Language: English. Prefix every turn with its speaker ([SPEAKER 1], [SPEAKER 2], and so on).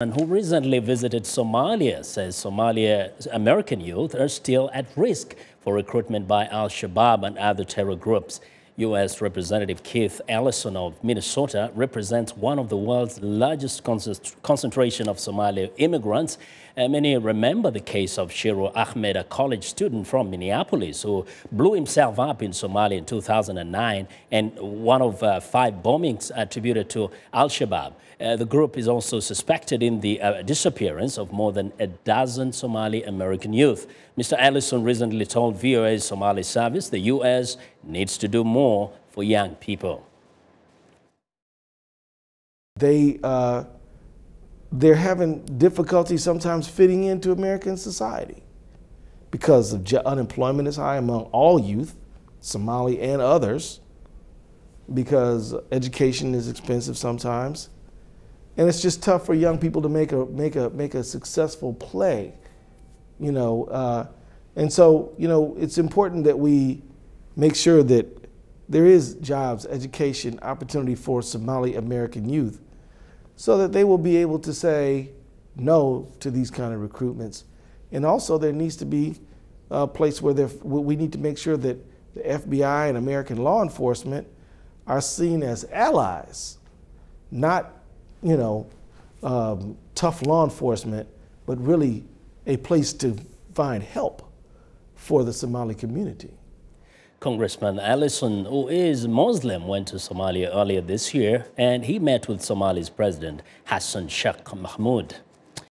[SPEAKER 1] And who recently visited Somalia says Somalia American youth are still at risk for recruitment by Al Shabaab and other terror groups. U.S. Representative Keith Ellison of Minnesota represents one of the world's largest concentration of Somali immigrants. Uh, many remember the case of Shirwa Ahmed, a college student from Minneapolis who blew himself up in Somalia in 2009 and one of uh, five bombings attributed to Al-Shabaab. Uh, the group is also suspected in the uh, disappearance of more than a dozen Somali American youth. Mr. Ellison recently told VOA's Somali service the U.S. needs to do more for young people.
[SPEAKER 2] They, uh, they're having difficulty sometimes fitting into American society because of unemployment is high among all youth, Somali and others, because education is expensive sometimes and it's just tough for young people to make a make a make a successful play, you know. Uh, and so, you know, it's important that we make sure that there is jobs, education, opportunity for Somali American youth, so that they will be able to say no to these kind of recruitments. And also, there needs to be a place where we need to make sure that the FBI and American law enforcement are seen as allies, not you know, um, tough law enforcement, but really a place to find help for the Somali community.
[SPEAKER 1] Congressman Ellison, who is Muslim, went to Somalia earlier this year and he met with Somali's president Hassan Sheikh Mohamoud.